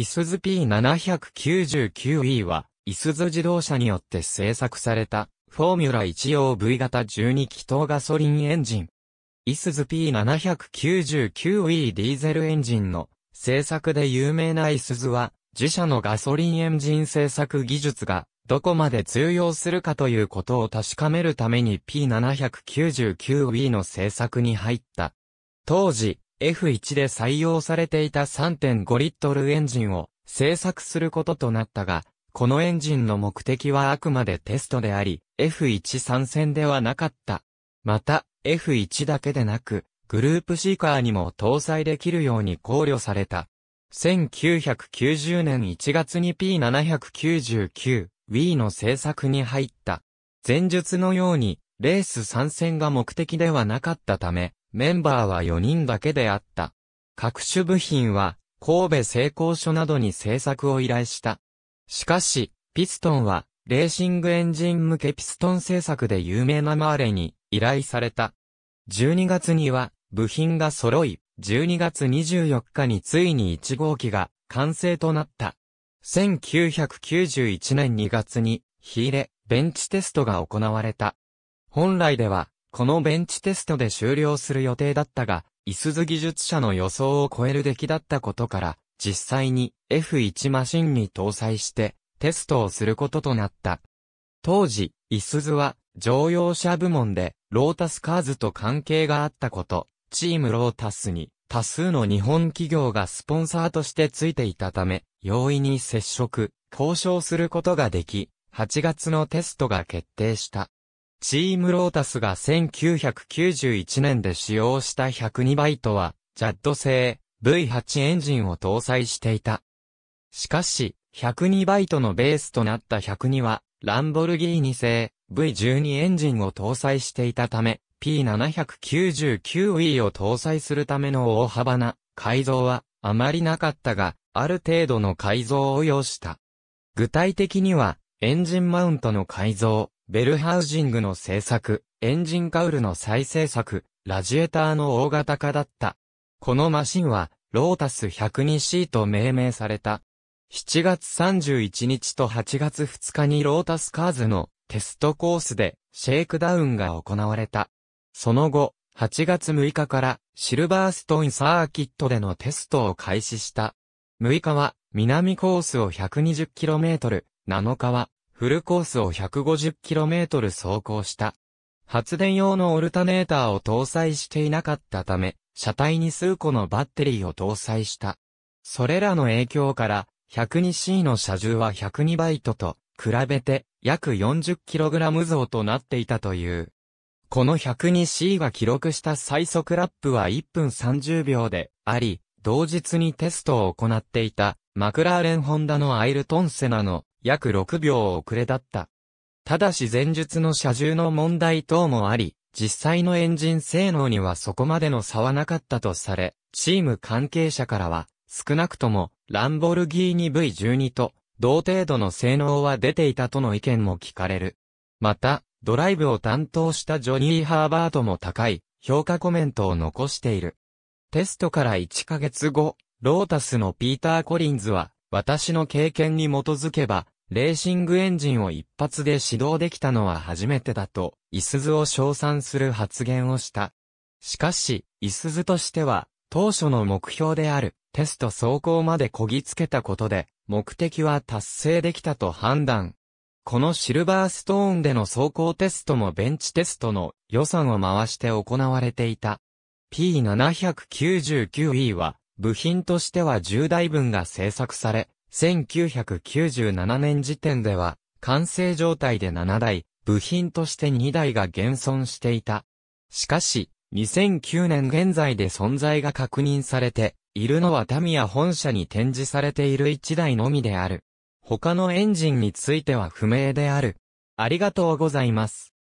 イスズ P799E は、イスズ自動車によって製作された、フォーミュラ1用 V 型12気筒ガソリンエンジン。イスズ P799E ディーゼルエンジンの製作で有名なイスズは、自社のガソリンエンジン製作技術がどこまで通用するかということを確かめるために P799E の製作に入った。当時、F1 で採用されていた3.5リットルエンジンを製作することとなったが、このエンジンの目的はあくまでテストであり、F1 参戦ではなかった。また、F1 だけでなく、グループ C カーにも搭載できるように考慮された。1990年1月に P799 Wii の制作に入った。前述のように、レース参戦が目的ではなかったため、メンバーは4人だけであった。各種部品は、神戸製鋼所などに製作を依頼した。しかし、ピストンは、レーシングエンジン向けピストン製作で有名なマーレに依頼された。12月には、部品が揃い、12月24日についに1号機が完成となった。1991年2月に、火入れ、ベンチテストが行われた。本来では、このベンチテストで終了する予定だったが、イスズ技術者の予想を超える出来だったことから、実際に F1 マシンに搭載してテストをすることとなった。当時、イスズは乗用車部門でロータスカーズと関係があったこと、チームロータスに多数の日本企業がスポンサーとしてついていたため、容易に接触、交渉することができ、8月のテストが決定した。チームロータスが1991年で使用した102バイトは、ジャッド製 V8 エンジンを搭載していた。しかし、102バイトのベースとなった102は、ランボルギーニ製 V12 エンジンを搭載していたため、P799E を搭載するための大幅な改造はあまりなかったが、ある程度の改造を要した。具体的には、エンジンマウントの改造、ベルハウジングの製作、エンジンカウルの再製作、ラジエーターの大型化だった。このマシンは、ロータス 102C と命名された。7月31日と8月2日にロータスカーズのテストコースでシェイクダウンが行われた。その後、8月6日からシルバーストーンサーキットでのテストを開始した。6日は南コースを 120km、7日はフルコースを 150km 走行した。発電用のオルタネーターを搭載していなかったため、車体に数個のバッテリーを搭載した。それらの影響から、102C の車重は102バイトと比べて約 40kg 増となっていたという。この 102C が記録した最速ラップは1分30秒であり、同日にテストを行っていたマクラーレンホンダのアイルトンセナの約6秒遅れだった。ただし前述の車重の問題等もあり、実際のエンジン性能にはそこまでの差はなかったとされ、チーム関係者からは、少なくとも、ランボルギーニ V12 と、同程度の性能は出ていたとの意見も聞かれる。また、ドライブを担当したジョニー・ハーバートも高い評価コメントを残している。テストから1ヶ月後、ロータスのピーター・コリンズは、私の経験に基づけば、レーシングエンジンを一発で始動できたのは初めてだと、イスズを称賛する発言をした。しかし、イスズとしては、当初の目標であるテスト走行までこぎつけたことで、目的は達成できたと判断。このシルバーストーンでの走行テストもベンチテストの予算を回して行われていた。P799E は部品としては10台分が製作され、1997年時点では完成状態で7台、部品として2台が現存していた。しかし、2009年現在で存在が確認されているのはタミヤ本社に展示されている1台のみである。他のエンジンについては不明である。ありがとうございます。